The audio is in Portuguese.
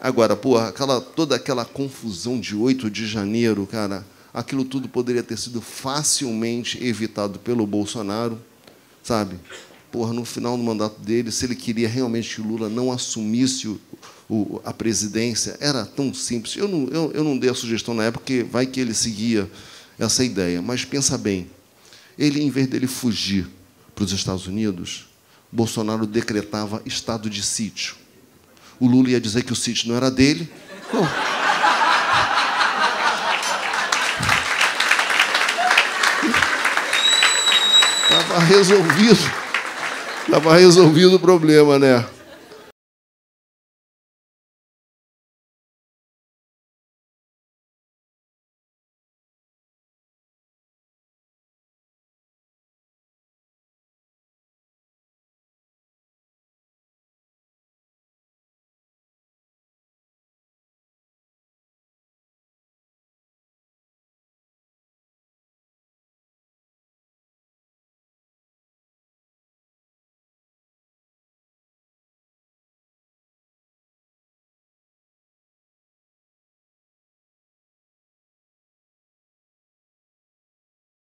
Agora, porra, aquela, toda aquela confusão de 8 de janeiro, cara, aquilo tudo poderia ter sido facilmente evitado pelo Bolsonaro, sabe? Porra, no final do mandato dele, se ele queria realmente que Lula não assumisse o, o, a presidência, era tão simples. Eu não, eu, eu não dei a sugestão na época, porque vai que ele seguia essa ideia. Mas pensa bem, ele, em vez dele fugir para os Estados Unidos, Bolsonaro decretava estado de sítio o Lula ia dizer que o sítio não era dele. Estava resolvido. Estava resolvido o problema, né?